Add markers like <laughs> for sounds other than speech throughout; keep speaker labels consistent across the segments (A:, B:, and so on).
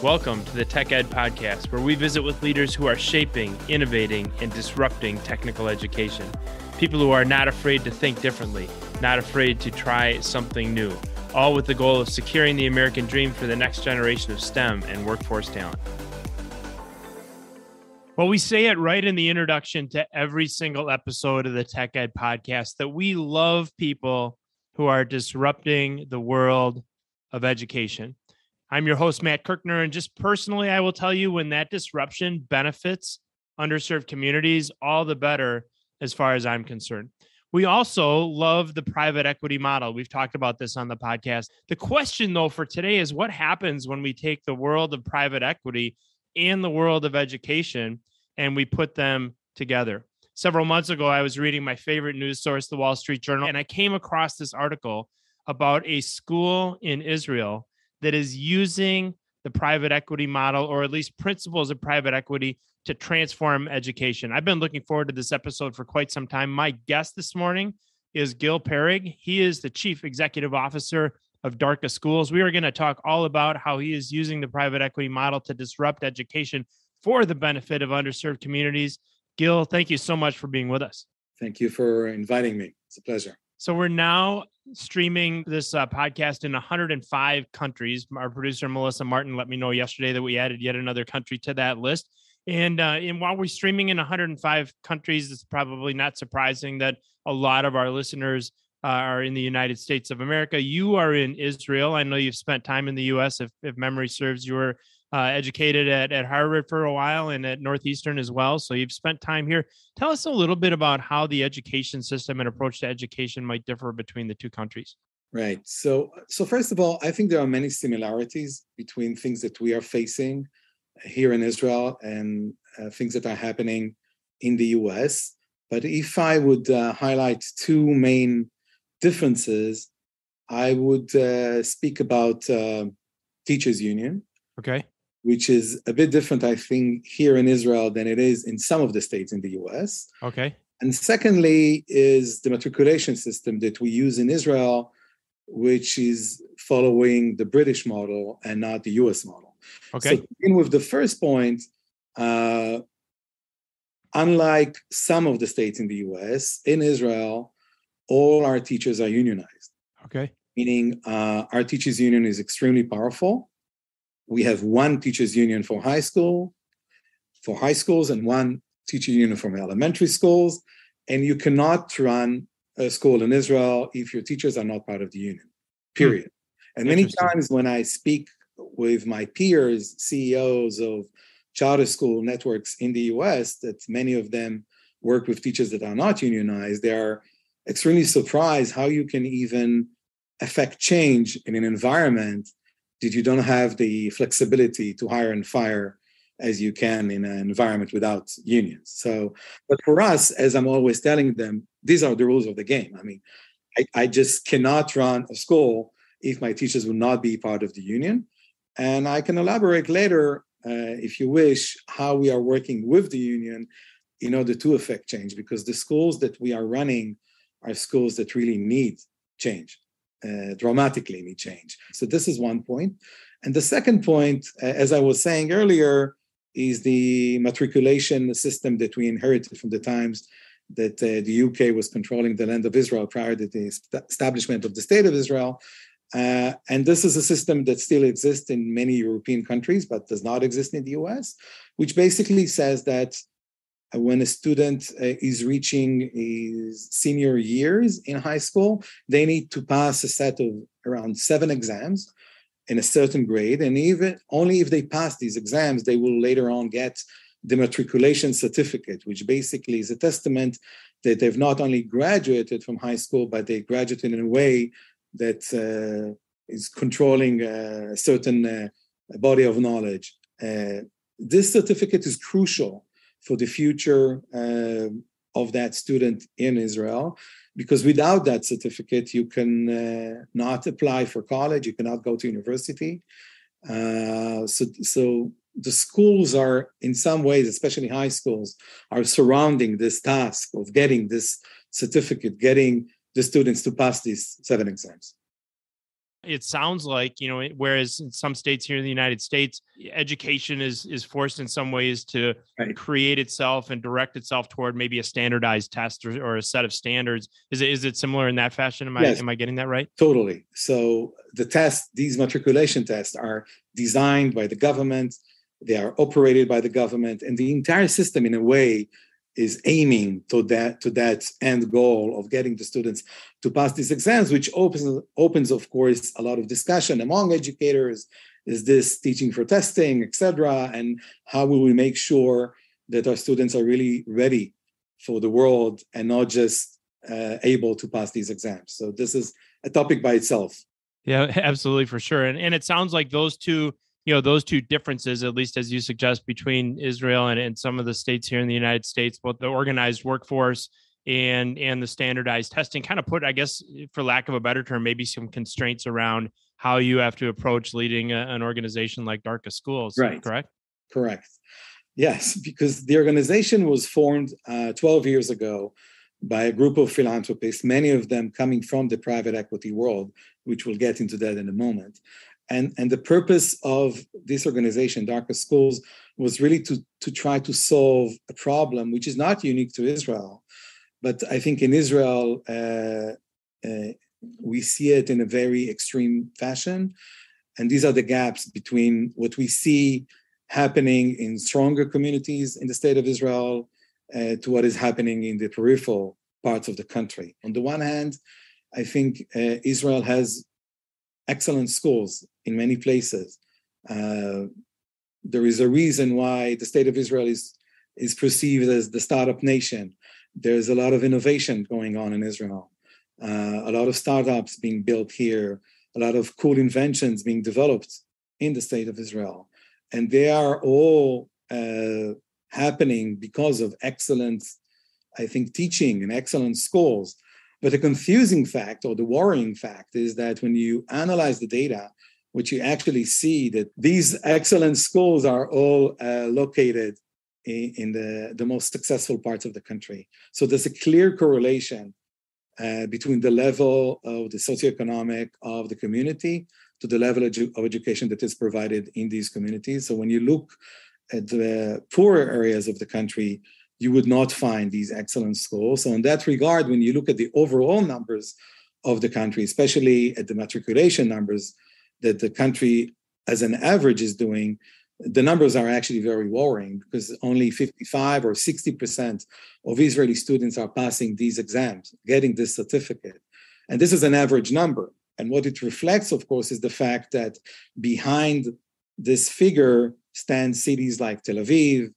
A: Welcome to the Tech Ed Podcast, where we visit with leaders who are shaping, innovating, and disrupting technical education. People who are not afraid to think differently, not afraid to try something new, all with the goal of securing the American dream for the next generation of STEM and workforce talent. Well, we say it right in the introduction to every single episode of the Tech Ed Podcast that we love people who are disrupting the world of education. I'm your host, Matt Kirchner. And just personally, I will tell you when that disruption benefits underserved communities, all the better as far as I'm concerned. We also love the private equity model. We've talked about this on the podcast. The question, though, for today is what happens when we take the world of private equity and the world of education and we put them together? Several months ago, I was reading my favorite news source, the Wall Street Journal, and I came across this article about a school in Israel that is using the private equity model or at least principles of private equity to transform education. I've been looking forward to this episode for quite some time. My guest this morning is Gil Pereg. He is the chief executive officer of Darca Schools. We are going to talk all about how he is using the private equity model to disrupt education for the benefit of underserved communities. Gil, thank you so much for being with us.
B: Thank you for inviting me. It's a pleasure.
A: So we're now streaming this uh, podcast in 105 countries. Our producer Melissa Martin let me know yesterday that we added yet another country to that list. And uh, and while we're streaming in 105 countries, it's probably not surprising that a lot of our listeners uh, are in the United States of America. You are in Israel. I know you've spent time in the U.S. If, if memory serves, you were uh, educated at, at Harvard for a while and at Northeastern as well. So you've spent time here. Tell us a little bit about how the education system and approach to education might differ between the two countries.
B: Right. So, so first of all, I think there are many similarities between things that we are facing here in Israel and uh, things that are happening in the US. But if I would uh, highlight two main differences, I would uh, speak about uh, teachers union.
A: Okay
B: which is a bit different, I think, here in Israel than it is in some of the states in the US.
A: Okay.
B: And secondly, is the matriculation system that we use in Israel, which is following the British model and not the US model.
A: Okay.
B: So, begin with the first point, uh, unlike some of the states in the US, in Israel, all our teachers are unionized.
A: Okay.
B: Meaning, uh, our teachers' union is extremely powerful we have one teachers union for high school for high schools and one teacher union for elementary schools and you cannot run a school in israel if your teachers are not part of the union period hmm. and many times when i speak with my peers ceos of charter school networks in the us that many of them work with teachers that are not unionized they are extremely surprised how you can even affect change in an environment that you don't have the flexibility to hire and fire as you can in an environment without unions. So, but for us, as I'm always telling them, these are the rules of the game. I mean, I, I just cannot run a school if my teachers will not be part of the union. And I can elaborate later, uh, if you wish, how we are working with the union in order to affect change, because the schools that we are running are schools that really need change uh, dramatically need change. So this is one point. And the second point, uh, as I was saying earlier, is the matriculation system that we inherited from the times that uh, the UK was controlling the land of Israel prior to the establishment of the state of Israel. Uh, and this is a system that still exists in many European countries, but does not exist in the US, which basically says that when a student uh, is reaching his senior years in high school, they need to pass a set of around seven exams in a certain grade. And even only if they pass these exams, they will later on get the matriculation certificate, which basically is a testament that they've not only graduated from high school, but they graduated in a way that uh, is controlling a certain uh, body of knowledge. Uh, this certificate is crucial for the future uh, of that student in Israel. Because without that certificate, you can uh, not apply for college, you cannot go to university. Uh, so, so the schools are, in some ways, especially high schools, are surrounding this task of getting this certificate, getting the students to pass these seven exams
A: it sounds like you know whereas in some states here in the united states education is is forced in some ways to right. create itself and direct itself toward maybe a standardized test or, or, a set of standards. Is it is it similar in that fashion? Am i am i getting that right?
B: Totally. So the tests these matriculation tests are designed by the government. They are operated by the government and the entire system in a way is aiming to that to that end goal of getting the students to pass these exams which opens opens of course a lot of discussion among educators. Is this teaching for testing etc and how will we make sure that our students are really ready for the world and not just uh, able to pass these exams? So this is a topic by itself.
A: Yeah <laughs> absolutely for sure. And, and it sounds like those two you know those two differences at least as you suggest between israel and, and some of the states here in the united states both the organized workforce and and the standardized testing kind of put i guess for lack of a better term maybe some constraints around how you have to approach leading a, an organization like darca schools right. correct?
B: Correct. Yes because the organization was formed uh, 12 years ago by a group of philanthropists many of them coming from the private equity world which we'll get into that in a moment and, and the purpose of this organization, Darca Schools, was really to, to try to solve a problem which is not unique to Israel. But I think in Israel, uh, uh, we see it in a very extreme fashion. And these are the gaps between what we see happening in stronger communities in the state of Israel uh, to what is happening in the peripheral parts of the country. On the one hand, I think uh, Israel has excellent schools in many places. Uh, there is a reason why the state of Israel is is perceived as the startup nation. There's a lot of innovation going on in Israel, uh, a lot of startups being built here, a lot of cool inventions being developed in the state of Israel, and they are all uh, happening because of excellent, I think, teaching and excellent schools. But the confusing fact or the worrying fact is that when you analyze the data, what you actually see that these excellent schools are all uh, located in, in, the, the most successful parts of the country. So there's a clear correlation uh, between the level of the socioeconomic of the community to the level edu- of education that is provided in these communities. So when you look at the poorer areas of the country, you would not find these excellent schools. So, in that regard, when you look at the overall numbers of the country, especially at the matriculation numbers that the country as an average is doing, the numbers are actually very worrying because only 55 or 60% of Israeli students are passing these exams, getting this certificate. And this is an average number. And what it reflects, of course, is the fact that behind this figure stand cities like Tel Aviv,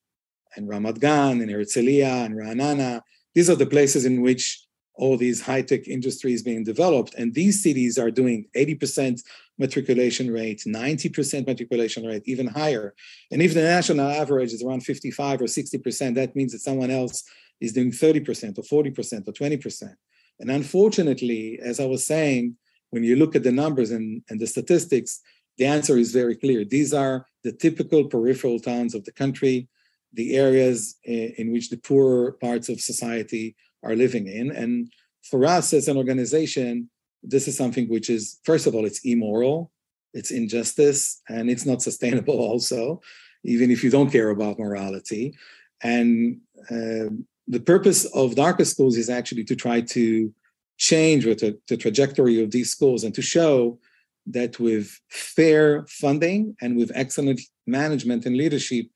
B: and Ramat Gan and Herzliya and Ra'anana. These are the places in which all these high-tech industries being developed. And these cities are doing 80% matriculation rate, 90% matriculation rate, even higher. And if the national average is around 55 or 60%, that means that someone else is doing 30% or 40% or 20%. And unfortunately, as I was saying, when you look at the numbers and, and the statistics, the answer is very clear. These are the typical peripheral towns of the country the areas in which the poorer parts of society are living in. And for us as an organization, this is something which is, first of all, it's immoral, it's injustice, and it's not sustainable, <laughs> also, even if you don't care about morality. And uh, the purpose of Darca schools is actually to try to change the, the trajectory of these schools and to show that with fair funding and with excellent management and leadership,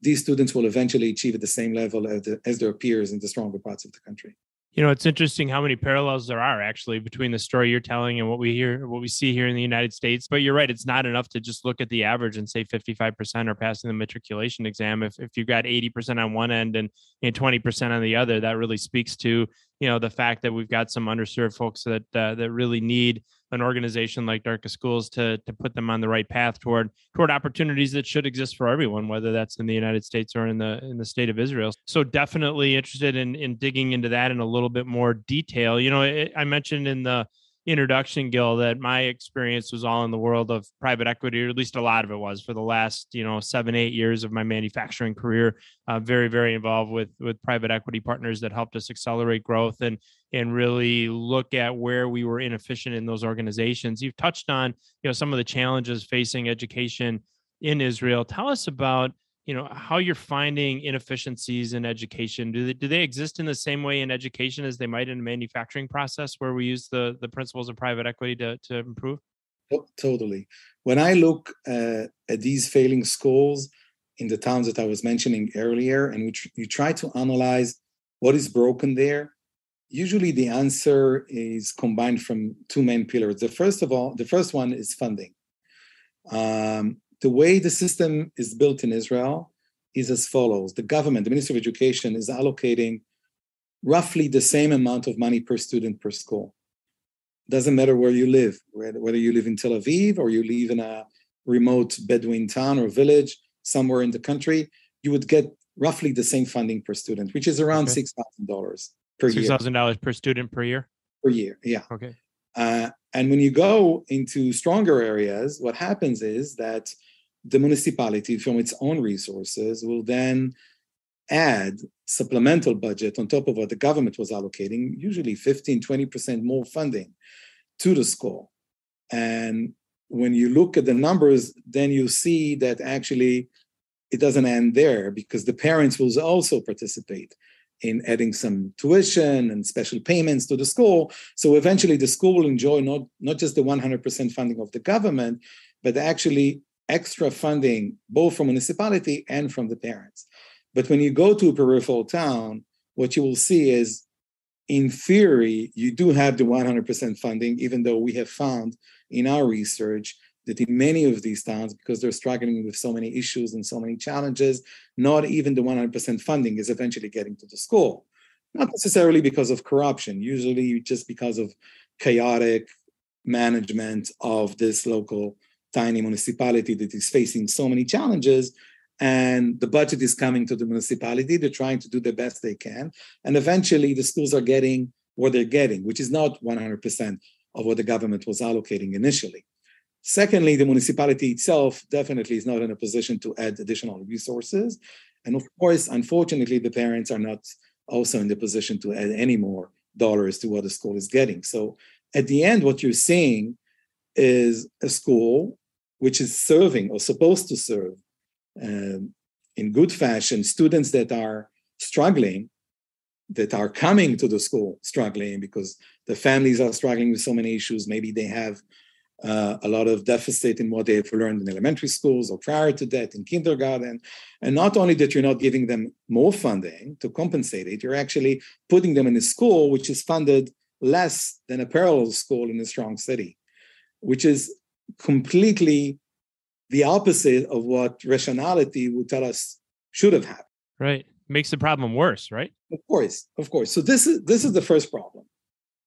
B: these students will eventually achieve at the same level as, the, as their peers in the stronger parts of the country.
A: You know, it's interesting how many parallels there are actually between the story you're telling and what we hear, what we see here in the United States. But you're right; it's not enough to just look at the average and say 55% are passing the matriculation exam. If if you've got 80% on one end and, and 20% on the other, that really speaks to you know the fact that we've got some underserved folks that uh, that really need an organization like Darca Schools to to put them on the right path toward toward opportunities that should exist for everyone, whether that's in the United States or in the in the state of Israel. So definitely interested in in digging into that in a little bit more detail. You know, it, I mentioned in the introduction, Gil, that my experience was all in the world of private equity, or at least a lot of it was for the last, you know, seven, eight years of my manufacturing career. Uh, very, very involved with with private equity partners that helped us accelerate growth. And and really look at where we were inefficient in those organizations. You've touched on, you know, some of the challenges facing education in Israel. Tell us about, you know, how you're finding inefficiencies in education. Do they, do they exist in the same way in education as they might in a manufacturing process where we use the the principles of private equity to to improve?
B: Totally. When I look uh, at these failing schools in the towns that I was mentioning earlier, and tr- you try to analyze what is broken there, usually the answer is combined from two main pillars. The first of all, the first one is funding. Um, the way the system is built in Israel is as follows: the government, the Ministry of Education, is allocating roughly the same amount of money per student per school. Doesn't matter where you live, whether you live in Tel Aviv or you live in a remote Bedouin town or village somewhere in the country, you would get roughly the same funding per student, which is around okay. six thousand dollars per year.
A: Six thousand dollars per student per year.
B: Per year, yeah.
A: Okay.
B: Uh, and when you go into stronger areas, what happens is that the municipality, from its own resources, will then add supplemental budget on top of what the government was allocating, usually 15, 20% more funding to the school. And when you look at the numbers, then you see that actually it doesn't end there because the parents will also participate in adding some tuition and special payments to the school. So eventually the school will enjoy not, not just the 100% funding of the government, but actually extra funding both from municipality and from the parents. But when you go to a peripheral town, what you will see is in theory, you do have the 100% funding, even though we have found in our research that in many of these towns, because they're struggling with so many issues and so many challenges, not even the 100% funding is eventually getting to the school. Not necessarily because of corruption, usually just because of chaotic management of this local tiny municipality that is facing so many challenges and the budget is coming to the municipality. They're trying to do the best they can. And eventually the schools are getting what they're getting, which is not 100% of what the government was allocating initially. Secondly, the municipality itself definitely is not in a position to add additional resources. And of course, unfortunately, the parents are not also in the position to add any more dollars to what the school is getting. So at the end, what you're seeing is a school which is serving or supposed to serve um, in good fashion students that are struggling that are coming to the school struggling because the families are struggling with so many issues. Maybe they have uh, a lot of deficit in what they've learned in elementary schools or prior to that in kindergarten. And not only that you're not giving them more funding to compensate it you're actually putting them in a school which is funded less than a parallel school in a strong city which is completely the opposite of what rationality would tell us should have happened.
A: Right. Makes the problem worse, right?
B: Of course, of course. So this is this is the first problem,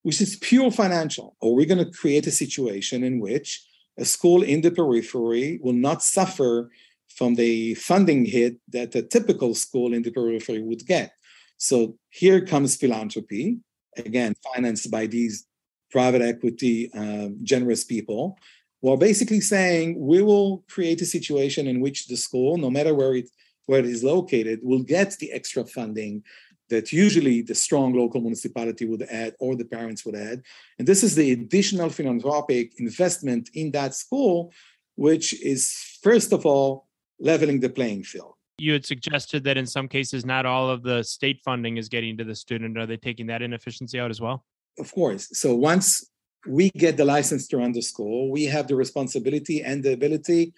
B: which is pure financial. Or we're going to create a situation in which a school in the periphery will not suffer from the funding hit that a typical school in the periphery would get. So here comes philanthropy, again, financed by these private equity, uh, generous people well, basically saying we will create a situation in which the school, no matter where it where it is located, will get the extra funding that usually the strong local municipality would add or the parents would add. And this is the additional philanthropic investment in that school, which is first of all leveling the playing field.
A: You had suggested that in some cases, not all of the state funding is getting to the student. Are they taking that inefficiency out as well?
B: Of course. So once we get the license to run the school. We have the responsibility and the ability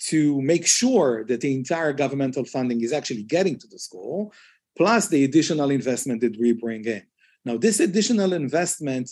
B: to make sure that the entire governmental funding is actually getting to the school, plus the additional investment that we bring in. Now, this additional investment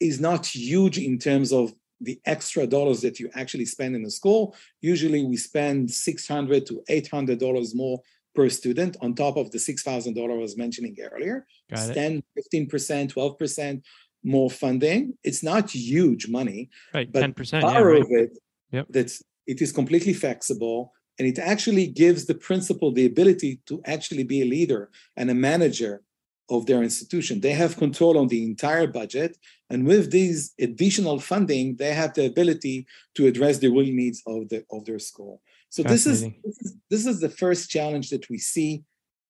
B: is not huge in terms of the extra dollars that you actually spend in the school. Usually, we spend 600 to 800 dollars more per student on top of the $6,000 I was mentioning earlier.
A: Got
B: 10, 15%, 12% more funding. It's not huge money,
A: right? Percent.
B: Part yeah,
A: right.
B: of it
A: yep.
B: that's it is completely flexible, and it actually gives the principal the ability to actually be a leader and a manager of their institution. They have control on the entire budget, and with these additional funding, they have the ability to address the real needs of the of their school. So this is, this is this is the first challenge that we see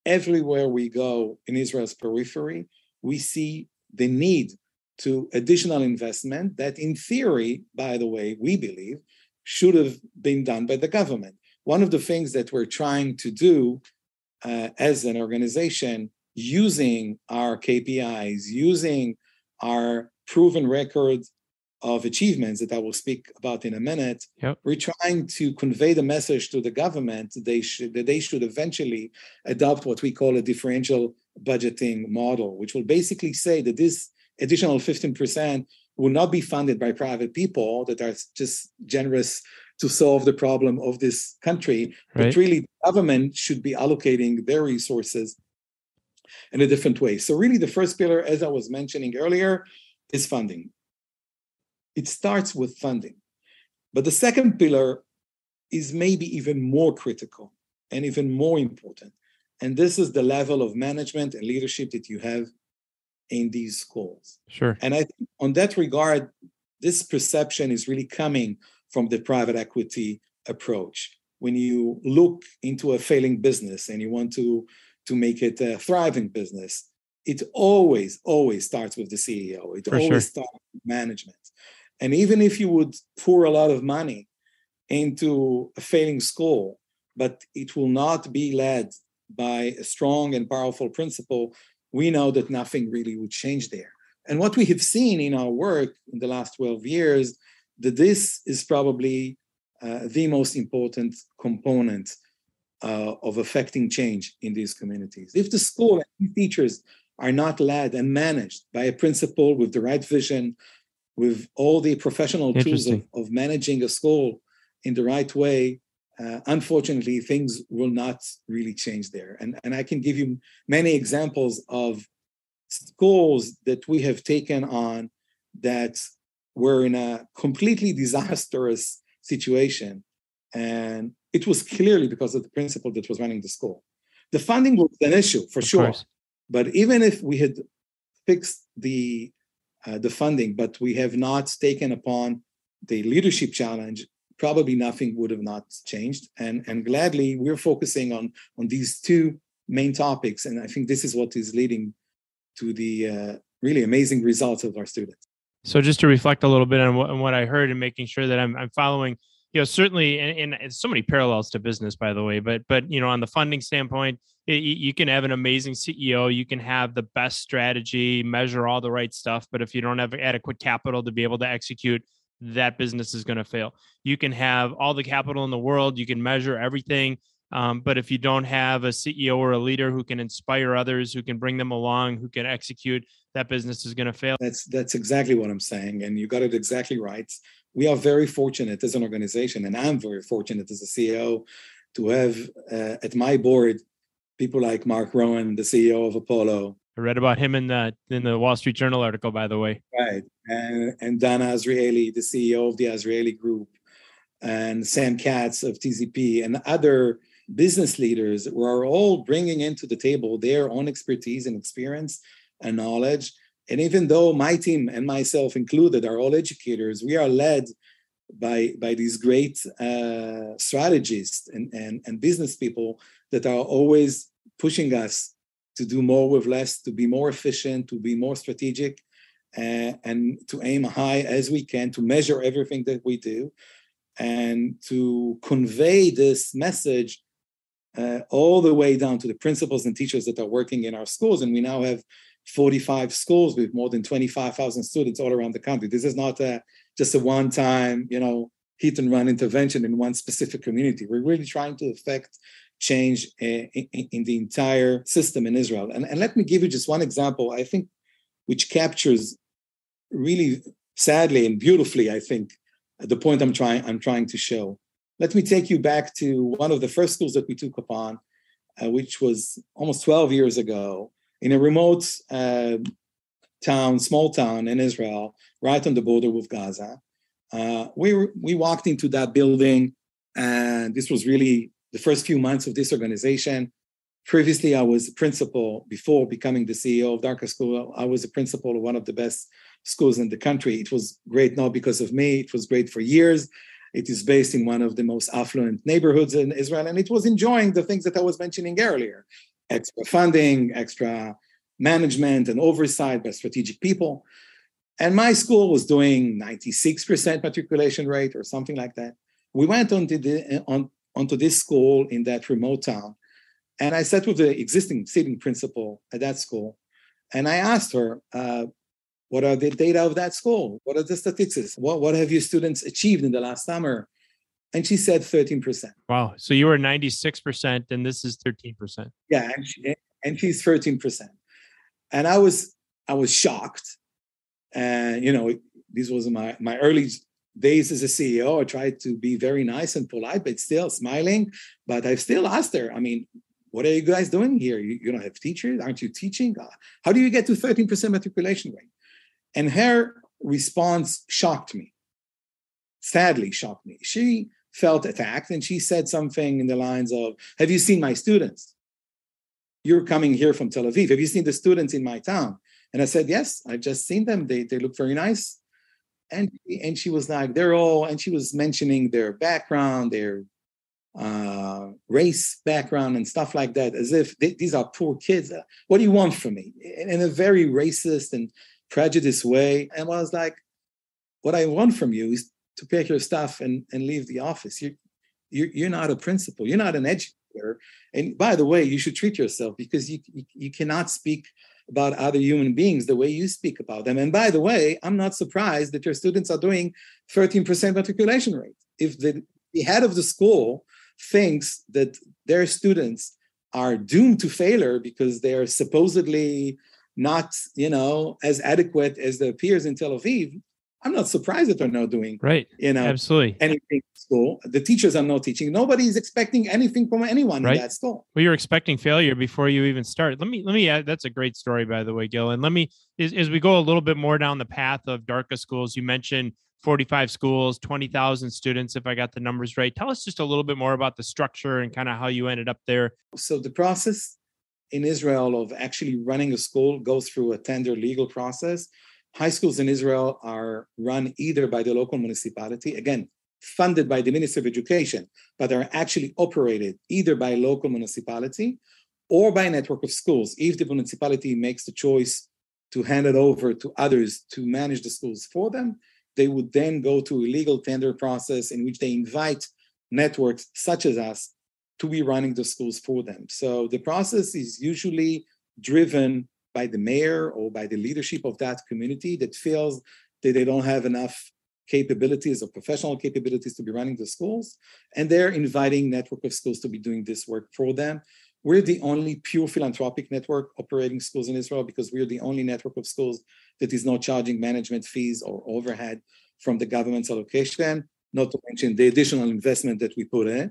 B: everywhere we go in Israel's periphery we see the need to additional investment that, in theory, by the way, we believe should have been done by the government. One of the things that we're trying to do uh, as an organization, using our KPIs, using our proven record of achievements that I will speak about in a minute,
A: yep.
B: we're trying to convey the message to the government that they should that they should eventually adopt what we call a differential budgeting model, which will basically say that this additional 15% will not be funded by private people that are just generous to solve the problem of this country, right. but really the government should be allocating their resources in a different way. So really the first pillar, as I was mentioning earlier, is funding. It starts with funding. But the second pillar is maybe even more critical and even more important. And this is the level of management and leadership that you have in these schools.
A: Sure.
B: And I think on that regard, this perception is really coming from the private equity approach. When you look into a failing business and you want to, to make it a thriving business, it always, always starts with the CEO. It
A: For
B: always
A: sure.
B: starts with management. And even if you would pour a lot of money into a failing school, but it will not be led by a strong and powerful principal, we know that nothing really would change there. And what we have seen in our work in the last 12 years, that this is probably uh, the most important component uh, of affecting change in these communities. If the school and teachers are not led and managed by a principal with the right vision, with all the professional tools of, of managing a school in the right way, uh, unfortunately, things will not really change there. And, and I can give you many examples of schools that we have taken on that were in a completely disastrous situation. And it was clearly because of the principal that was running the school. The funding was an issue for
A: of
B: sure.
A: Course.
B: But even if we had fixed the uh, the funding, but we have not taken upon the leadership challenge, probably nothing would have not changed. And and gladly, we're focusing on on these two main topics, and I think this is what is leading to the uh, really amazing results of our students.
A: So just to reflect a little bit on what, on what I heard and making sure that I'm, I'm following, you know, certainly, and, and so many parallels to business, by the way, but, but, you know, on the funding standpoint, it, you can have an amazing CEO, you can have the best strategy, measure all the right stuff. But if you don't have adequate capital to be able to execute, that business is going to fail. You can have all the capital in the world, you can measure everything. Um, but if you don't have a CEO or a leader who can inspire others, who can bring them along, who can execute, that business is going to fail.
B: That's that's exactly what I'm saying, and you got it exactly right. We are very fortunate as an organization, and I'm very fortunate as a CEO to have uh, at my board people like Marc Rowan, the CEO of Apollo.
A: I read about him in the in the Wall Street Journal article, by the way.
B: Right, and and Dana Azrieli, the CEO of the Azrieli Group, and Sam Katz of TZP, and other business leaders who are all bringing into the table their own expertise and experience and knowledge. And even though my team and myself included are all educators, we are led by, by these great uh, strategists and, and, and business people that are always pushing us to do more with less, to be more efficient, to be more strategic, uh, and to aim high as we can, to measure everything that we do, and to convey this message uh, all the way down to the principals and teachers that are working in our schools. And we now have 45 schools with more than 25,000 students all around the country. This is not a, just a one-time, you know, hit and run intervention in one specific community. We're really trying to affect change in, in, in the entire system in Israel. And, and let me give you just one example, I think, which captures really sadly and beautifully, I think, the point I'm trying I'm trying to show. Let me take you back to one of the first schools that we took upon, uh, which was almost 12 years ago in a remote uh, town, small town in Israel, right on the border with Gaza. Uh, we, we walked into that building, and this was really the first few months of this organization. Previously, I was a principal before becoming the CEO of Darca School. I was a principal of one of the best schools in the country. It was great not because of me, it was great for years. It is based in one of the most affluent neighborhoods in Israel, and it was enjoying the things that I was mentioning earlier extra funding, extra management and oversight by strategic people. And my school was doing 96% matriculation rate or something like that. We went on to the, on, onto this school in that remote town. And I sat with the existing sitting principal at that school. And I asked her, uh, what are the data of that school? What are the statistics? What, what have your students achieved in the last summer? And she said 13%.
A: Wow. So you were 96% and this is 13%.
B: Yeah. And, she, and she's 13%. And I was, I was shocked. And, you know, this was my, my early days as a CEO. I tried to be very nice and polite, but still smiling. But I've still asked her, I mean, what are you guys doing here? You, you don't have teachers? Aren't you teaching? Uh, how do you get to 13% matriculation rate? And her response shocked me, sadly shocked me. She felt attacked and she said something in the lines of, Have you seen my students? You're coming here from Tel Aviv. Have you seen the students in my town? And I said, Yes, I've just seen them. They, they look very nice. And, and she was like, They're all, and she was mentioning their background, their uh, race background and stuff like that, as if they, these are poor kids. What do you want from me? In a very racist and prejudiced way. And I was like, what I want from you is to pick your stuff and, and leave the office. You, you're, you're not a principal. You're not an educator. And by the way, you should treat yourself because you, you, you cannot speak about other human beings the way you speak about them. And by the way, I'm not surprised that your students are doing 13% matriculation rate. If the, the head of the school thinks that their students are doomed to failure because they are supposedly not, you know, as adequate as their peers in Tel Aviv, I'm not surprised that they're not doing
A: right.
B: You know,
A: absolutely
B: anything in school. The teachers are not teaching. Nobody is expecting anything from anyone right. in that school.
A: Well, you're expecting failure before you even start. Let me let me add. That's a great story, by the way, Gil. And let me as, as we go a little bit more down the path of Darca schools. You mentioned 45 schools, 20,000 students, if I got the numbers right. Tell us just a little bit more about the structure and kind of how you ended up there.
B: So the process in Israel of actually running a school goes through a tender legal process. High schools in Israel are run either by the local municipality, again, funded by the Ministry of Education, but are actually operated either by local municipality or by a network of schools. If the municipality makes the choice to hand it over to others to manage the schools for them, they would then go to a legal tender process in which they invite networks such as us to be running the schools for them. So the process is usually driven by the mayor or by the leadership of that community that feels that they don't have enough capabilities or professional capabilities to be running the schools. And they're inviting network of schools to be doing this work for them. We're the only pure philanthropic network operating schools in Israel because we're the only network of schools that is not charging management fees or overhead from the government's allocation, not to mention the additional investment that we put in.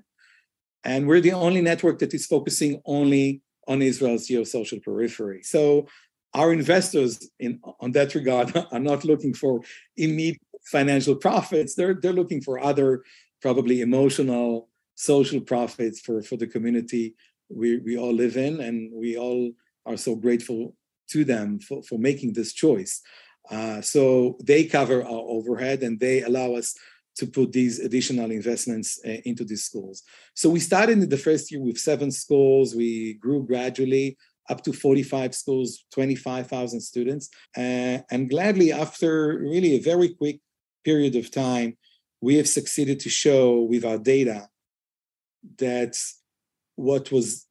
B: And we're the only network that is focusing only on Israel's geosocial periphery. So our investors in on that regard <laughs> are not looking for immediate financial profits. They're they're looking for other probably emotional social profits for, for the community we, we all live in and we all are so grateful to them for, for making this choice. Uh, so they cover our overhead and they allow us to put these additional investments uh, into these schools. So we started in the first year with seven schools. We grew gradually up to 45 schools, 25,000 students. Uh, and gladly, after really a very quick period of time, we have succeeded to show with our data that what was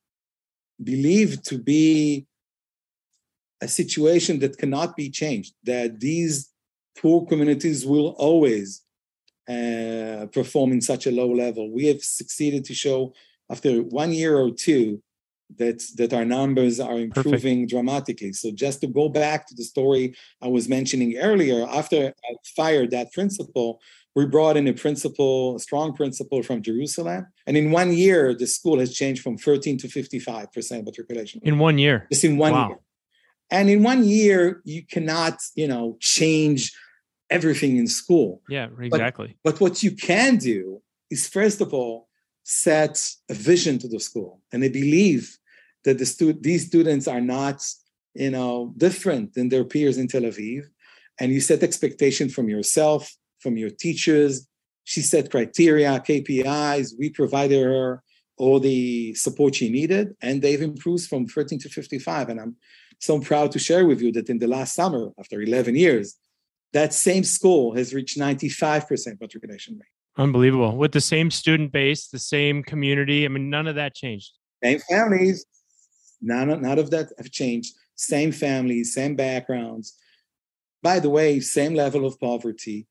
B: believed to be a situation that cannot be changed, that these poor communities will always uh, perform in such a low level. We have succeeded to show after one year or two that that our numbers are improving Perfect. dramatically. So just to go back to the story I was mentioning earlier, after I fired that principal, we brought in a principal, a strong principal from Jerusalem, and in one year the school has changed from 13 to 55 percent matriculation.
A: In one year,
B: just in one wow. year. And in one year, you cannot, you know, change everything in school.
A: Yeah, exactly.
B: But, but what you can do is, first of all, set a vision to the school. And they believe that the stu- these students are not, you know, different than their peers in Tel Aviv. And you set expectation from yourself, from your teachers. She set criteria, KPIs. We provided her all the support she needed, and they've improved from 13 to 55. And I'm so proud to share with you that in the last summer, after 11 years, that same school has reached 95% matriculation rate.
A: Unbelievable. With the same student base, the same community. I mean, none of that changed.
B: Same families, none, none of that have changed. Same families, same backgrounds. By the way, same level of poverty.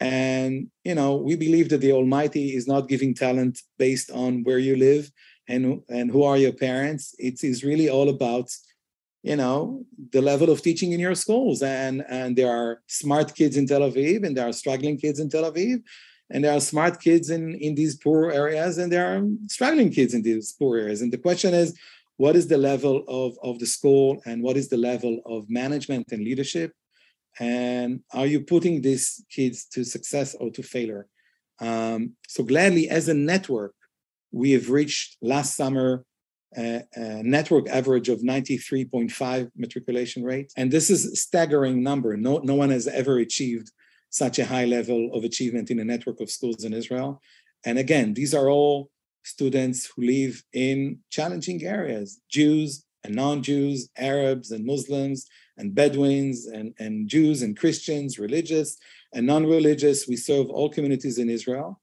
B: And, you know, we believe that the Almighty is not giving talent based on where you live and, and who are your parents. It is really all about you know the level of teaching in your schools. And and there are smart kids in tel aviv and there are struggling kids in tel aviv and there are smart kids in in these poor areas and there are struggling kids in these poor areas. And the question is what is the level of of the school and what is the level of management and leadership? And are you putting these kids to success or to failure? Um, so gladly as a network we have reached last summer a, network average of 93.5 matriculation rate. And this is a staggering number. No, no one has ever achieved such a high level of achievement in a network of schools in Israel. And again, these are all students who live in challenging areas Jews and non Jews, Arabs and Muslims, and Bedouins, and, and Jews and Christians, religious and non religious. We serve all communities in Israel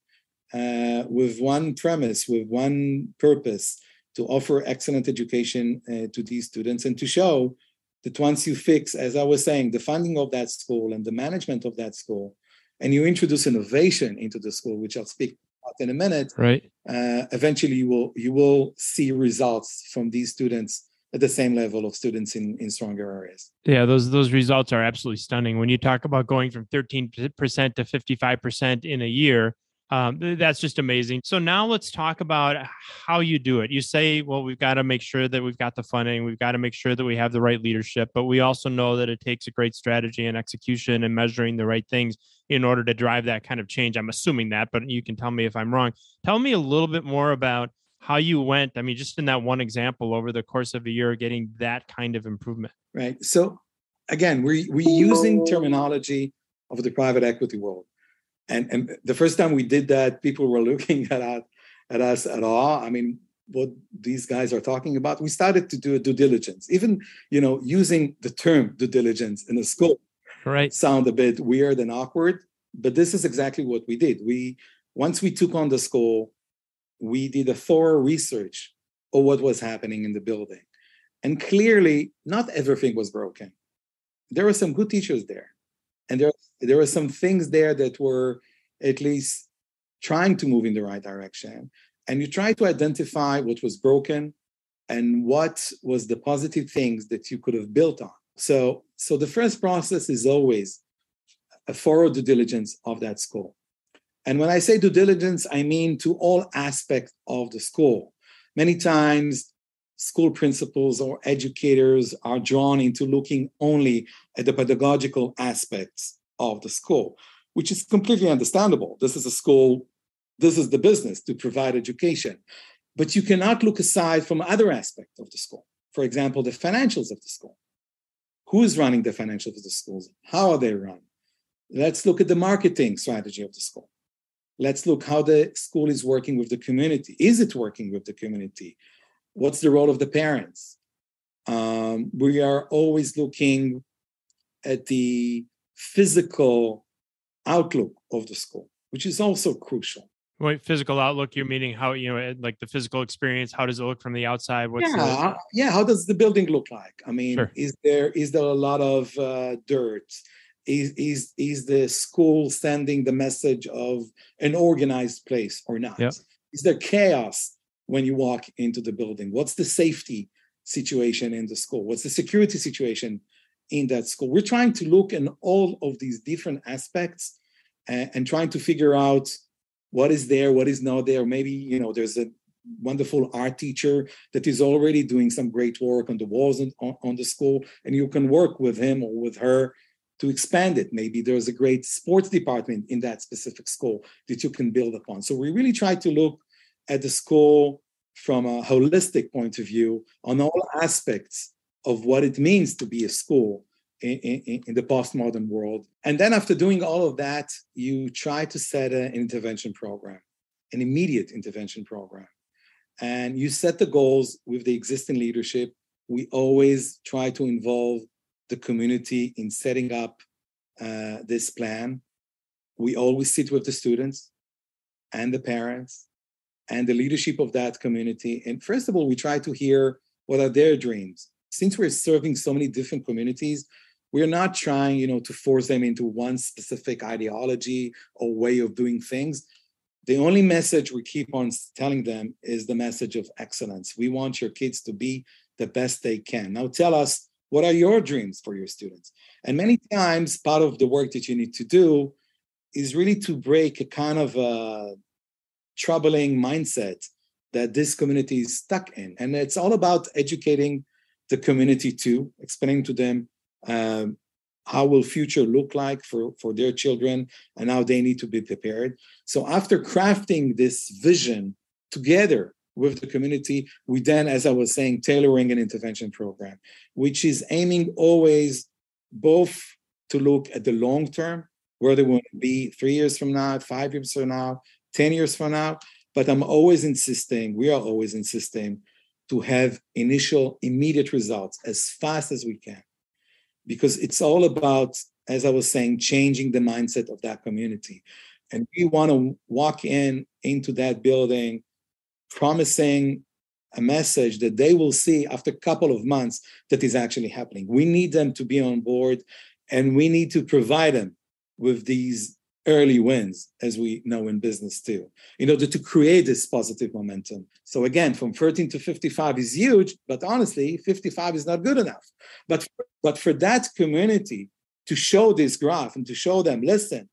B: uh, with one premise, with one purpose to offer excellent education uh, to these students and to show that once you fix, as I was saying, the funding of that school and the management of that school, and you introduce innovation into the school, which I'll speak about in a minute,
A: right?
B: Uh, eventually, you will you will see results from these students at the same level of students in in stronger areas.
A: Yeah, those those results are absolutely stunning. When you talk about going from 13% to 55% in a year, um, that's just amazing. So now let's talk about how you do it. You say, well, we've got to make sure that we've got the funding, we've got to make sure that we have the right leadership, but we also know that it takes a great strategy and execution and measuring the right things in order to drive that kind of change. I'm assuming that, but you can tell me if I'm wrong. Tell me a little bit more about how you went. I mean, just in that one example over the course of a year, getting that kind of improvement.
B: Right. So again, we're, we're using terminology of the private equity world and and the first time we did that, people were looking <laughs> at us, at us at awe. I mean, what these guys are talking about. We started to do a due diligence, even you know, using the term due diligence in a school.
A: Right.
B: Sound a bit weird and awkward, but this is exactly what we did. We once we took on the school, we did a thorough research of what was happening in the building. And clearly, not everything was broken. There were some good teachers there and there there were some things there that were at least trying to move in the right direction. And you try to identify what was broken and what was the positive things that you could have built on. So so the first process is always a thorough due diligence of that school and when i say due diligence i mean to all aspects of the school many times school principals or educators are drawn into looking only at the pedagogical aspects of the school, which is completely understandable. This is a school, this is the business to provide education. But you cannot look aside from other aspects of the school. For example, the financials of the school. Who is running the financials of the schools? How are they run? Let's look at the marketing strategy of the school. Let's look how the school is working with the community. Is it working with the community? What's the role of the parents? Um, we are always looking at the physical outlook of the school which is also crucial.
A: Wait, physical outlook you're meaning how you know like the physical experience how does it look from the outside?
B: What's yeah, the... yeah how does the building look like? I mean sure. is there is there a lot of uh, dirt? Is, is is the school sending the message of an organized place or not? Yep. is there chaos when you walk into the building? What's the safety situation in the school? What's the security situation in that school? We're trying to look in all of these different aspects and, and trying to figure out what is there, what is not there. Maybe, you know, there's a wonderful art teacher that is already doing some great work on the walls and on, on the school, and you can work with him or with her to expand it. Maybe there's a great sports department in that specific school that you can build upon. So we really try to look at the school from a holistic point of view on all aspects of what it means to be a school in, in, in, the postmodern world. And then after doing all of that, you try to set an intervention program, an immediate intervention program. And you set the goals with the existing leadership we always try to involve the community in setting up uh, this plan. We always sit with the students and the parents and the leadership of that community. And first of all, we try to hear what are their dreams. Since we're serving so many different communities, we're not trying, you know, to force them into one specific ideology or way of doing things. The only message we keep on telling them is the message of excellence. We want your kids to be the best they can. Now tell us what are your dreams for your students? And many times, part of the work that you need to do is really to break a kind of a troubling mindset that this community is stuck in. And it's all about educating the community too, explaining to them um, how will future look like for, for their children and how they need to be prepared. So after crafting this vision together with the community, we then, as I was saying, tailoring an intervention program, which is aiming always both to look at the long term, where they want to be three years from now, five years from now, 10 years from now. But I'm always insisting, we are always insisting to have initial immediate results as fast as we can. Because it's all about, as I was saying, changing the mindset of that community. And we want to walk in into that building promising a message that they will see after a couple of months that is actually happening. We need them to be on board and we need to provide them with these early wins, as we know in business too, in order to create this positive momentum. So again, from 13 to 55 is huge, but honestly, 55 is not good enough. But, but for that community to show this graph and to show them, listen,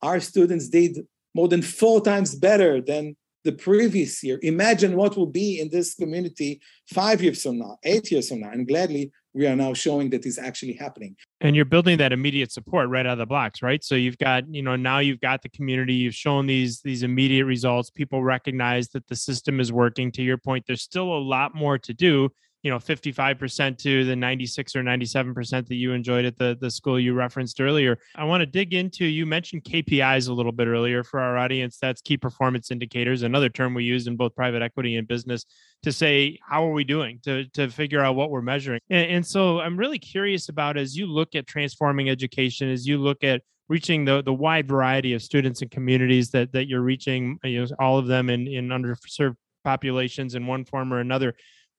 B: our students did more than four times better than the previous year. Imagine what will be in this community five years from now, eight years from now. And gladly, we are now showing that is actually happening.
A: And you're building that immediate support right out of the blocks, right? So you've got, you know, now you've got the community, you've shown these these immediate results. People recognize that the system is working. To your point, there's still a lot more to do you know 55% to the 96 or 97% that you enjoyed at the the school you referenced earlier. I want to dig into you mentioned kpis a little bit earlier for our audience. That's key performance indicators another term we use in both private equity and business to say how are we doing? to to figure out what we're measuring. And, and so i'm really curious about as you look at transforming education as you look at reaching the the wide variety of students and communities that that you're reaching you know all of them in in underserved populations in one form or another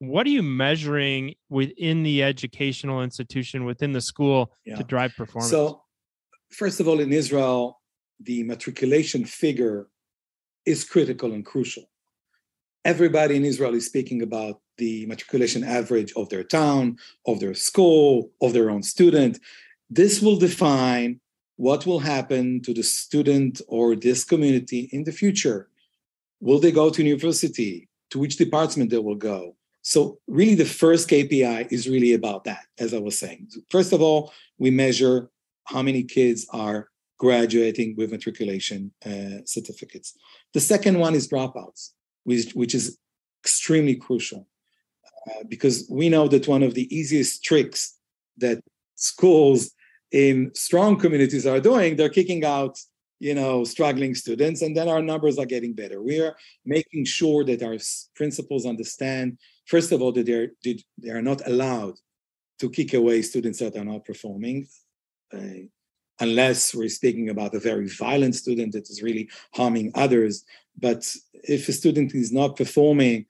A: what are you measuring within the educational institution within the school yeah. to drive performance?
B: so first of all in israel the matriculation figure is critical and crucial. Everybody in israel is speaking about the matriculation average of their town of their school of their own student. This will define what will happen to the student or this community in the future. Will they go to university? To which department they will go so, really, the first KPI is really about that, as I was saying. First of all, we measure how many kids are graduating with matriculation uh, certificates. The second one is dropouts, which, which is extremely crucial uh, because we know that one of the easiest tricks that schools in strong communities are doing, they're kicking out you know struggling students and then our numbers are getting better we are making sure that our principals understand first of all, that they're, they are not allowed to kick away students that are not performing, uh, unless we're speaking about a very violent student that is really harming others. But if a student is not performing,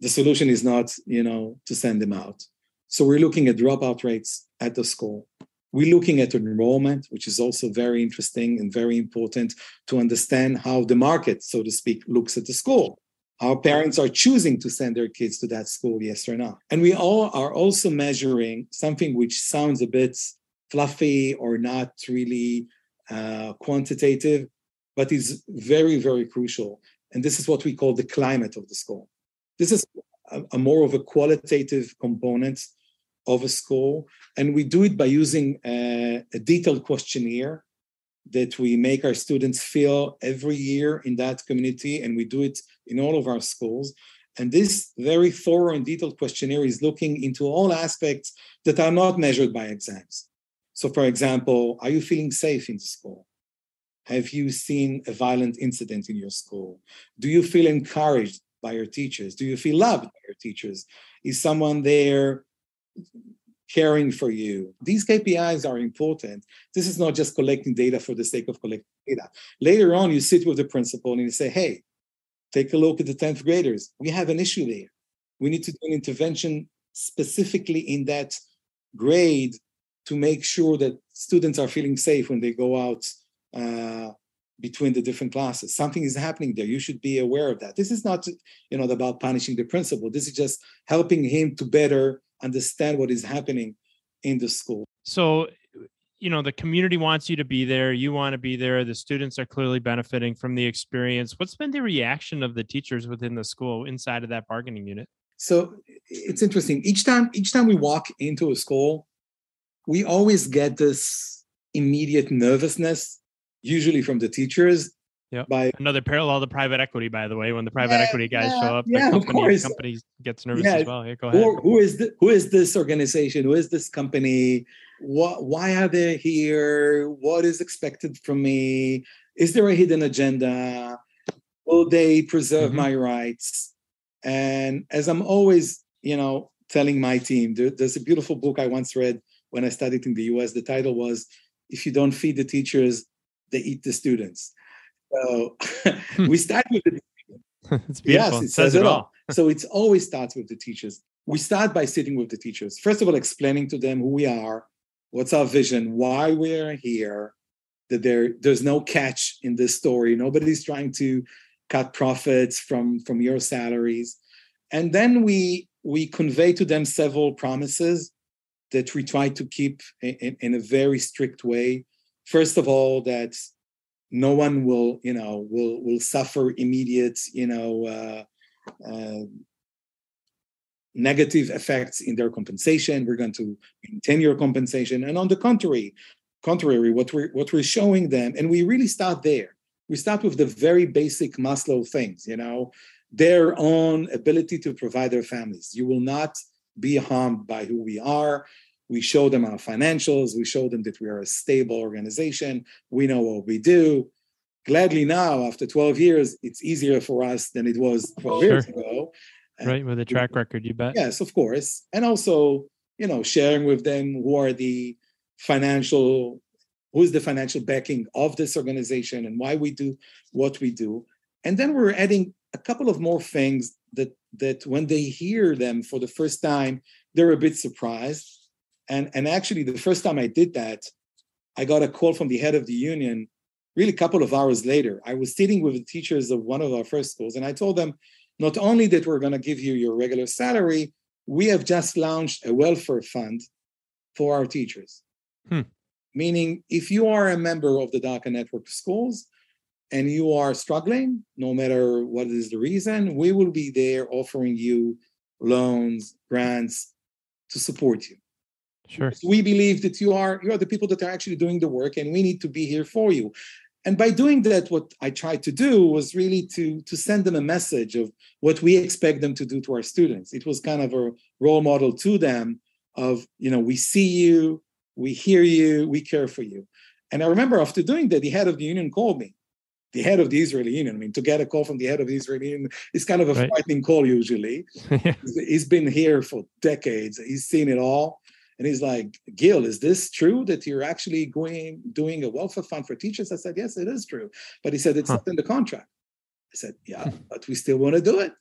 B: the solution is not, you know, to send them out. So we're looking at dropout rates at the school. We're looking at enrollment, which is also very interesting and very important to understand how the market, so to speak, looks at the school. Our parents are choosing to send their kids to that school, yes or no. And we all are also measuring something which sounds a bit fluffy or not really uh, quantitative, but is very, very crucial. And this is what we call the climate of the school. This is a, a more of a qualitative component of a school. And we do it by using a, a detailed questionnaire that we make our students feel every year in that community, and we do it in all of our schools. And this very thorough and detailed questionnaire is looking into all aspects that are not measured by exams. So, for example, are you feeling safe in school? Have you seen a violent incident in your school? Do you feel encouraged by your teachers? Do you feel loved by your teachers? Is someone there caring for you. These KPIs are important. This is not just collecting data for the sake of collecting data. Later on, you sit with the principal and you say, hey, take a look at the 10th graders. We have an issue there. We need to do an intervention specifically in that grade to make sure that students are feeling safe when they go out uh, between the different classes. Something is happening there. You should be aware of that. This is not, you know, about punishing the principal. This is just helping him to better understand what is happening in the school.
A: So, you know, the community wants you to be there. You want to be there. The students are clearly benefiting from the experience. What's been the reaction of the teachers within the school inside of that bargaining unit?
B: So it's interesting. Each time, each time we walk into a school, we always get this immediate nervousness, usually from the teachers.
A: Yeah. By another parallel to private equity, by the way, when the private yeah, equity guys yeah, show up, yeah, the company, company gets nervous yeah. as well. Yeah, go ahead.
B: Who, who is the, who is this organization? Who is this company? What? Why are they here? What is expected from me? Is there a hidden agenda? Will they preserve mm-hmm. my rights? And as I'm always, you know, telling my team, there, there's a beautiful book I once read when I studied in the US. The title was If You Don't Feed the Teachers, They Eat the Students. So <laughs> we start with the <laughs>
A: it's beautiful. Yes, it, it says, it all. all.
B: so it always starts with the teachers. We start by sitting with the teachers. First of all, explaining to them who we are, what's our vision, why we're here, that there there's no catch in this story. Nobody's trying to cut profits from from your salaries. And then we we convey to them several promises that we try to keep in, in, a very strict way. First of all, that no one will, you know, will will suffer immediate, you know, uh, uh, negative effects in their compensation. We're going to maintain your compensation, and on the contrary, contrary, what we're what we're showing them, and we really start there. We start with the very basic Maslow things, you know, their own ability to provide their families. You will not be harmed by who we are. We show them our financials. We show them that we are a stable organization. We know what we do. Gladly now, after 12 years, it's easier for us than it was 12 sure. years ago.
A: Right, with a track record, you bet.
B: Yes, of course. And also, you know, sharing with them who are the financial, who is the financial backing of this organization and why we do what we do. And then we're adding a couple of more things that that when they hear them for the first time, they're a bit surprised and, and actually, the first time I did that, I got a call from the head of the union really a couple of hours later. I was sitting with the teachers of one of our first schools, and I told them not only that we're going to give you your regular salary, we have just launched a welfare fund for our teachers. Hmm. Meaning, if you are a member of the Darca network schools and you are struggling, no matter what is the reason, we will be there offering you loans, grants to support you.
A: Sure.
B: We believe that you are you are the people that are actually doing the work, and we need to be here for you. And by doing that, what I tried to do was really to to send them a message of what we expect them to do to our students. It was kind of a role model to them of you know we see you, we hear you, we care for you. And I remember after doing that, the head of the union called me the head of the Israeli Union. I mean, to get a call from the head of the Israeli Union is kind of a right. frightening call usually. <laughs> he's been here for decades. He's seen it all. And he's like, Gil, is this true that you're actually going doing a welfare fund for teachers? I said, yes, it is true. But he said, it's huh. not in the contract. I said, yeah, hmm. but we still want to do it.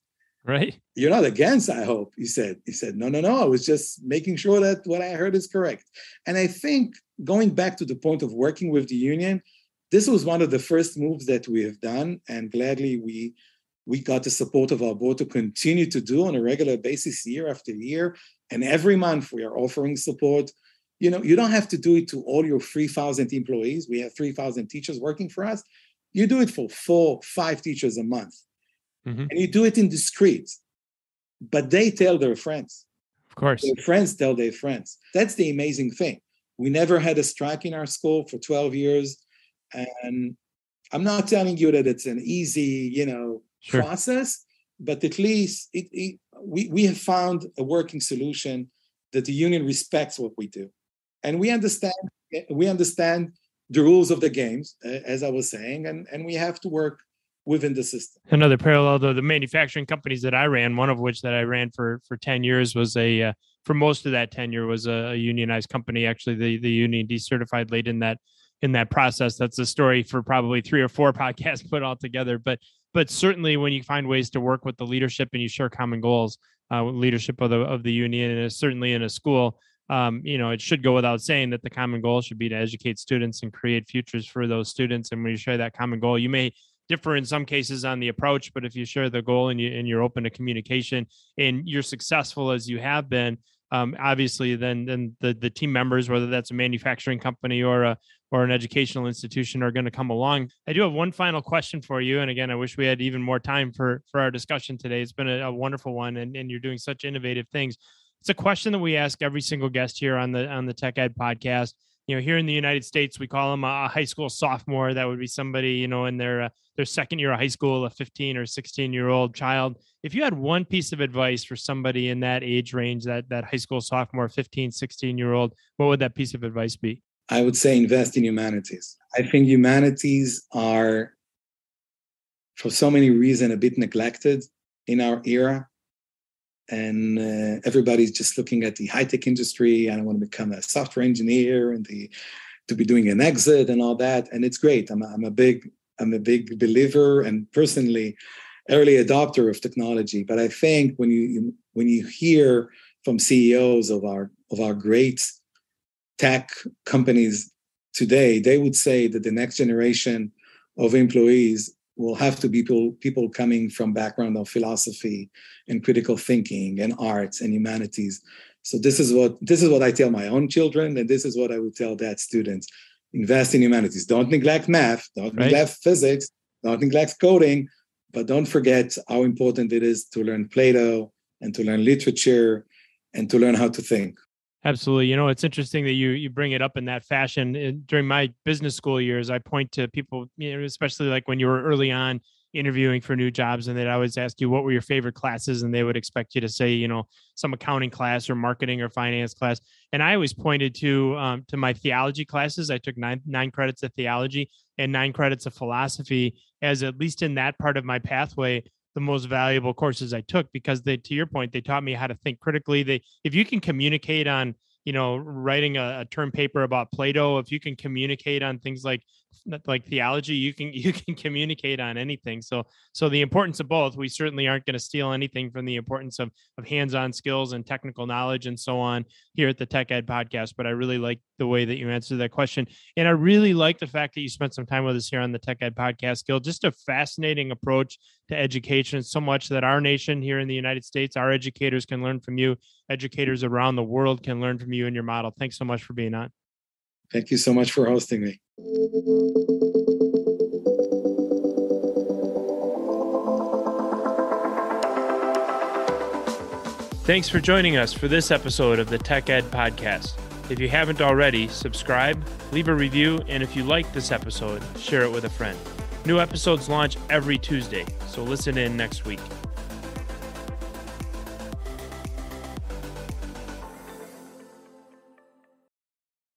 A: Right.
B: You're not against, I hope. He said, he said, no, no, no. I was just making sure that what I heard is correct. And I think going back to the point of working with the union, this was one of the first moves that we have done. And gladly we we got the support of our board to continue to do on a regular basis year after year. And every month we are offering support. You know you don't have to do it to all your 3000 employees. We have 3000 teachers working for us. You do it for four five teachers a month. Mm-hmm. and you do it in discreet. But they tell their friends.
A: Of course.
B: Their friends tell their friends. That's the amazing thing. We never had a strike in our school for 12 years. And i'm not telling you that it's an easy you know sure. process but at least it, it, we, we have found a working solution that the union respects what we do and we understand we understand the rules of the games as i was saying and, and we have to work within the system
A: another parallel to the manufacturing companies that i ran one of which that i ran for for 10 years was a uh, for most of that tenure was a, a unionized company. Actually, the the union decertified late in that in that process. That's a story for probably three or four <laughs> podcasts put all together. But but certainly when you find ways to work with the leadership and you share common goals, uh, leadership of the of the union, and certainly in a school, um, you know, it should go without saying that the common goal should be to educate students and create futures for those students. And when you share that common goal, you may differ in some cases on the approach, but if you share the goal and you and you're open to communication and you're successful as you have been, um, obviously then then the the team members, whether that's a manufacturing company or a or an educational institution, are going to come along. I do have one final question for you, and again, I wish we had even more time for for our discussion today. It's been a, a wonderful one, and and you're doing such innovative things. It's a question that we ask every single guest here on the on the Tech Ed podcast you know here in the united states we call them a high school sophomore. That would be somebody you know in their uh, their second year of high school a 15 or 16 year old child. If you had one piece of advice for somebody in that age range that that high school sophomore 15 16 year old what would that piece of advice be?
B: I would say invest in humanities. I think humanities are for so many reasons a bit neglected in our era and uh, everybody's just looking at the high tech industry. And I want to become a software engineer and the to be doing an exit and all that. And it's great. I'm a, I'm a big I'm a big believer and personally early adopter of technology. But I think when you when you hear from CEOs of our of our great tech companies today, they would say that the next generation of employees will have to be people, people coming from background of philosophy and critical thinking and arts and humanities. So this is what this is what I tell my own children, and this is what I would tell that students: invest in humanities. Don't neglect math. Don't right. neglect physics. Don't neglect coding. But don't forget how important it is to learn Plato and to learn literature and to learn how to think.
A: Absolutely. You know, it's interesting that you you bring it up in that fashion. During my business school years, I point to people, you know, especially like when you were early on interviewing for new jobs, and they'd always ask you what were your favorite classes, and they would expect you to say, you know, some accounting class or marketing or finance class. And I always pointed to um, to my theology classes. I took nine nine credits of theology and nine credits of philosophy as at least in that part of my pathway the most valuable courses I took because they, to your point, they taught me how to think critically. They, if you can communicate on, you know, writing a, a term paper about Plato, if you can communicate on things like like theology you can <laughs> you can communicate on anything. So so the importance of both we certainly aren't going to steal anything from the importance of of hands-on skills and technical knowledge and so on here at the tech ed podcast but i really like the way that you answered that question. And i really like the fact that you spent some time with us here on the tech ed podcast Gil just a fascinating approach to education so much that our nation here in the united states our educators can learn from you educators around the world can learn from you and your model. Thanks so much for being on
B: Thank you so much for hosting me.
A: Thanks for joining us for this episode of the Tech Ed Podcast. If you haven't already, subscribe, leave a review, and if you like this episode, share it with a friend. New episodes launch every Tuesday, so listen in next week.